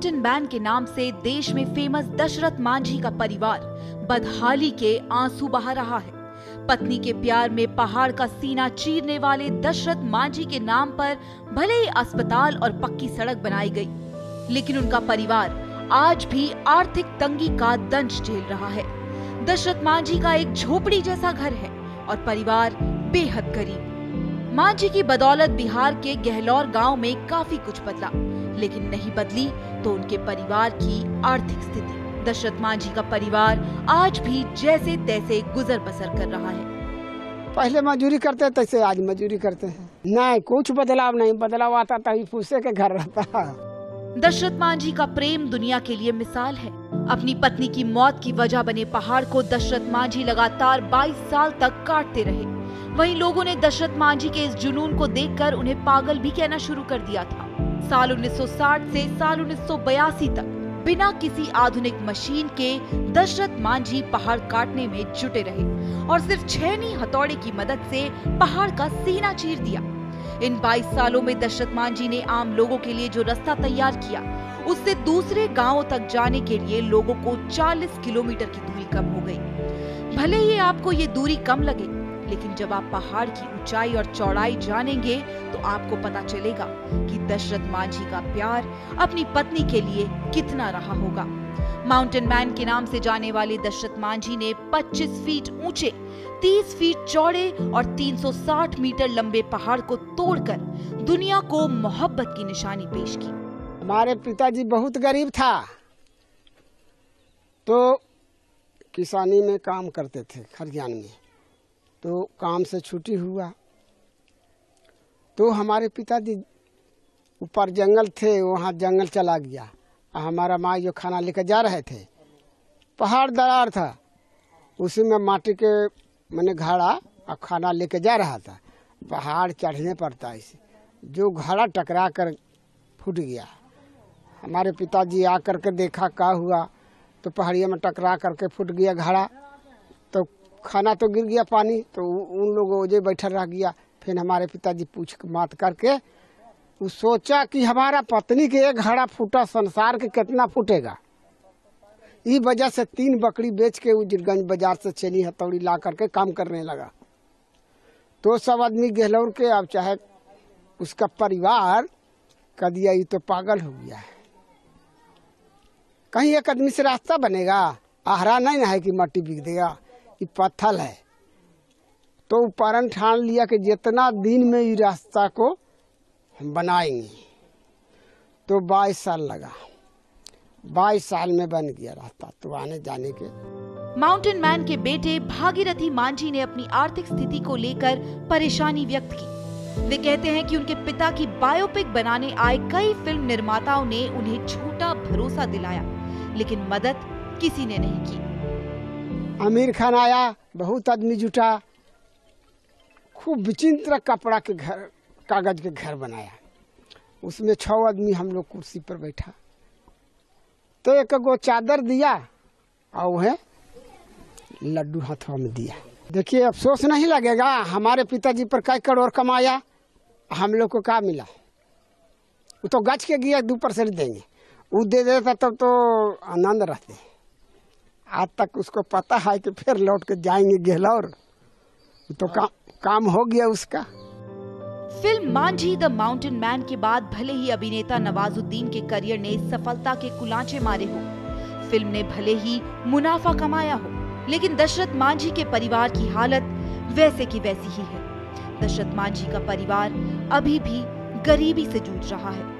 Mountain man के नाम से देश में फ़ेमस दशरथ मांझी का परिवार बदहाली के आँसू बहा रहा है। पत्नी के प्यार में पहाड़ का सीना चीरने वाले दशरथ मांझी के नाम पर भले ही अस्पताल और पक्की सड़क बनाई गई, लेकिन उनका परिवार आज भी आर्थिक तंगी का दंश झेल रहा है। दशरथ मांझी का एक झोपड़ी जैसा घर है और परिवार बेहद गरीब। मांझी की बदौलत बिहार के गहलौर गाँव में काफ़ी कुछ बदला। लेकिन नहीं बदली तो उनके परिवार की आर्थिक स्थिति। दशरथ मांझी का परिवार आज भी जैसे तैसे गुजर बसर कर रहा है। पहले मजदूरी करते तैसे आज मजदूरी करते हैं। नहीं कुछ बदलाव नहीं बदलाव आता तभी फूसे के घर रहता। दशरथ मांझी का प्रेम दुनिया के लिए मिसाल है। अपनी पत्नी की मौत की वजह बने पहाड़ को दशरथ मांझी लगातार 22 साल तक काटते रहे। वहीं लोगों ने दशरथ मांझी के इस जुनून को देखकर उन्हें पागल भी कहना शुरू कर दिया था। साल 1960 से साल 1982 तक, बिना किसी आधुनिक मशीन के दशरथ मांझी पहाड़ काटने में जुटे रहे और सिर्फ़ छेनी हथौड़े की मदद से पहाड़ का सीना चीर दिया। इन 22 सालों में दशरथ मांझी ने आम लोगों के लिए जो रास्ता तैयार किया, उससे दूसरे गाँवों तक जाने के लिए लोगों को 40 किलोमीटर की दूरी कम हो गई। भले ही आपको ये दूरी कम लगे लेकिन जब आप पहाड़ की ऊंचाई और चौड़ाई जानेंगे तो आपको पता चलेगा कि दशरथ मांझी का प्यार अपनी पत्नी के लिए कितना रहा होगा। माउंटेन मैन के नाम से जाने वाले दशरथ मांझी ने 25 फीट ऊँचे 30 फीट चौड़े और 360 मीटर लंबे पहाड़ को तोड़कर दुनिया को मोहब्बत की निशानी पेश की। हमारे पिताजी बहुत गरीब था तो किसानी में काम करते थे खरियान में। तो काम से छुट्टी हुआ। तो हमारे पिताजी ऊपर जंगल थे, वहाँ जंगल चला गया। और हमारा माँ जो खाना लेकर जा रहे थे, पहाड़ दरार था। उसी में माटी के मैंने घड़ा और खाना लेके जा रहा था। पहाड़ चढ़ने पड़ता इसे। जो घड़ा टकरा कर फूट गया। हमारे पिताजी आ करके देखा क्या हुआ। तो पहाड़िया में टकरा करके फूट गया घड़ा। तो खाना तो गिर गया पानी तो उन लोगों जे बैठा रह गया। फिर हमारे पिताजी पूछ मात करके, वो सोचा कि हमारा पत्नी के एक घड़ा फूटा संसार के कितना फूटेगा। इस वजह से तीन बकरी बेच के उजरगंज बाज़ार से चेनी हथौड़ी ला करके काम करने लगा। तो सब आदमी गहलोर के, अब चाहे उसका परिवार कह दिया ये तो पागल हो गया है। कहीं एक आदमी से रास्ता बनेगा, आहरा नहीं ना है कि मट्टी बिक देगा। ये पत्थर है। तो परन ठान लिया कि जितना दिन में ये रास्ता को हम बनाएँगे। तो बाईस साल लगा। बाईस साल में बन गया रास्ता तो आने जाने के। माउंटेन मैन के बेटे भागीरथी मांझी ने अपनी आर्थिक स्थिति को लेकर परेशानी व्यक्त की। वे कहते हैं कि उनके पिता की बायोपिक बनाने आए कई फ़िल्म निर्माताओं ने उन्हें झूठा भरोसा दिलाया, लेकिन मदद किसी ने नहीं की। आमिर खान आया बहुत आदमी जुटा। खूब विचित्र कपड़ा के घर कागज़ के घर बनाया। उसमें छह आदमी हम लोग कुर्सी पर बैठा। तो एक गो चादर दिया और वह लड्डू हाथों में दिया। देखिए अफसोस नहीं लगेगा हमारे पिताजी पर कई करोड़ कमाया हम लोग को क्या मिला? वो तो गच के गया दो परसेंट देंगे। वो दे देता तब तो आनंद रहते। आज तक उसको पता है कि फिर लौट के जाएँगे गहलौर। तो काम काम हो गया उसका। Film Manjhi, the mountain man के बाद भले ही अभिनेता नवाजुद्दीन के करियर ने सफलता के कुलांचे मारे हो, फ़िल्म ने भले ही मुनाफा कमाया हो, लेकिन दशरथ मांझी के परिवार की हालत वैसे की वैसी ही है। दशरथ मांझी का परिवार अभी भी गरीबी से जूझ रहा है।